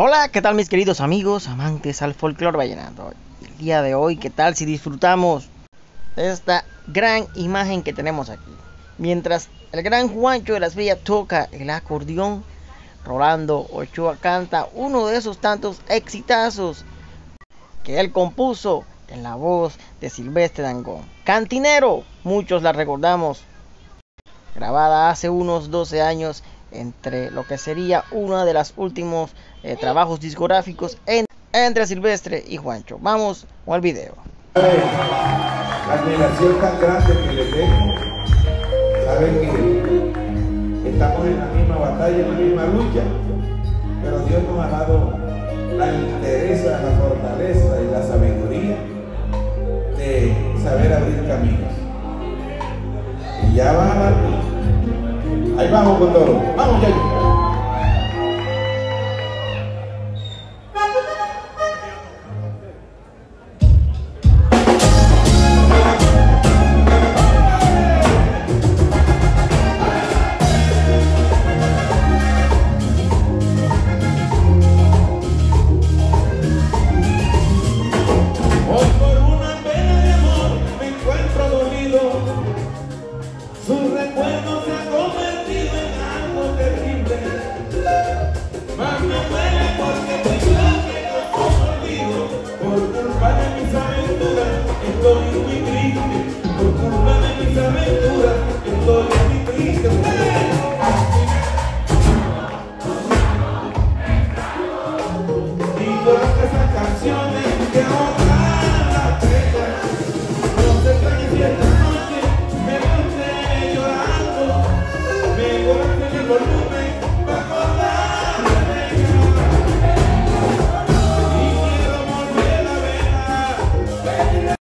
Hola, ¿qué tal mis queridos amigos, amantes al folclore vallenato? El día de hoy, ¿qué tal si disfrutamos de esta gran imagen que tenemos aquí? Mientras el gran Juancho de las Villas toca el acordeón, Rolando Ochoa canta uno de esos tantos exitazos que él compuso en la voz de Silvestre Dangón. Cantinero, muchos la recordamos, grabada hace unos 12 años entre lo que sería uno de los últimos eh, trabajos discográficos en, entre Silvestre y Juancho. Vamos al video. La admiración tan grande que le tengo, saben que estamos en la misma batalla, en la misma lucha, pero Dios nos ha dado la interés, la fortaleza y la sabiduría de saber abrir caminos. Y ya va a Ahí vamos con todo. Vamos, ya. estoy muy triste por culpa de mis aventuras, estoy muy triste. Digo que esas canciones